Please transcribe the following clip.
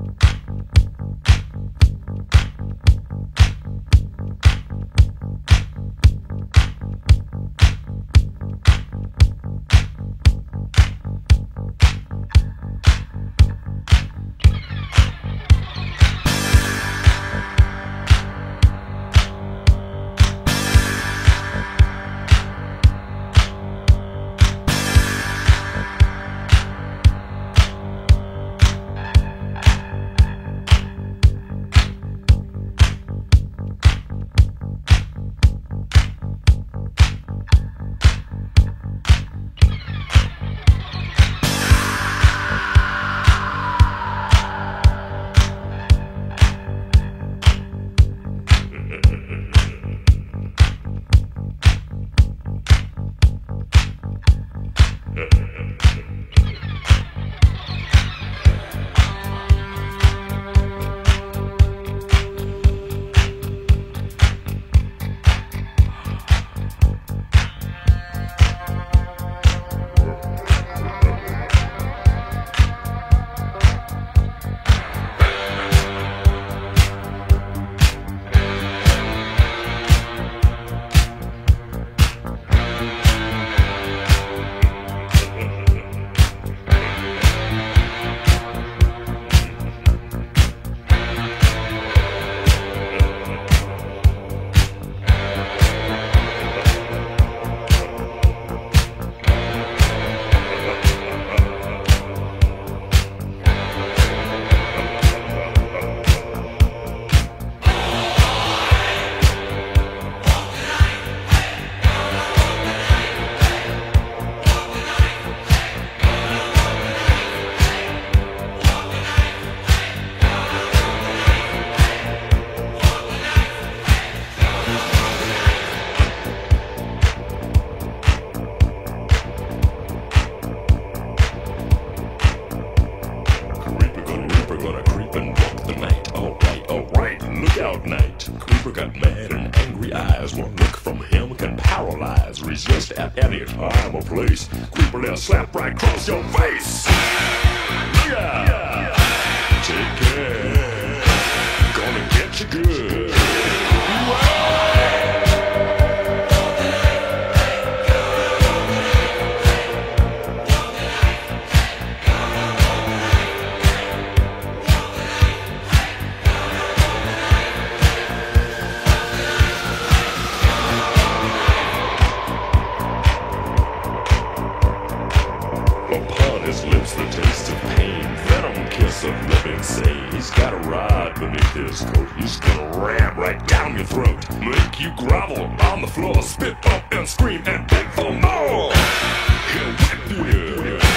Creeper gonna reaper gonna creep and walk the night. Alright, alright, look Creeper got mad and angry eyes. One look from him can paralyze. Resist at any time or place. Creeper will slap right across your face. Upon his lips the taste of pain. Venom kiss of living say He's got a rod beneath his coat. He's gonna ram right down your throat. Make you grovel on the floor Spit up and scream and beg for more. He'll whip you